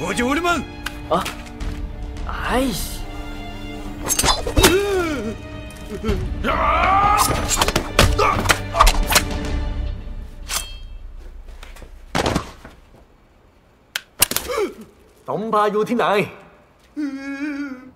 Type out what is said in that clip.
我就你们。啊！哎呀！啊！东巴有听来。嗯。